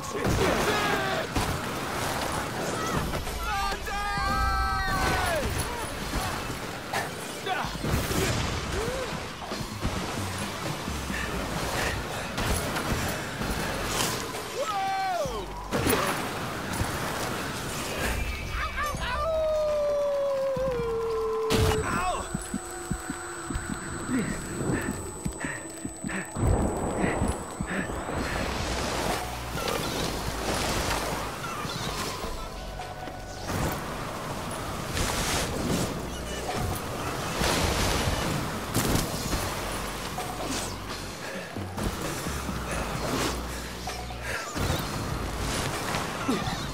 Yeah. Ugh!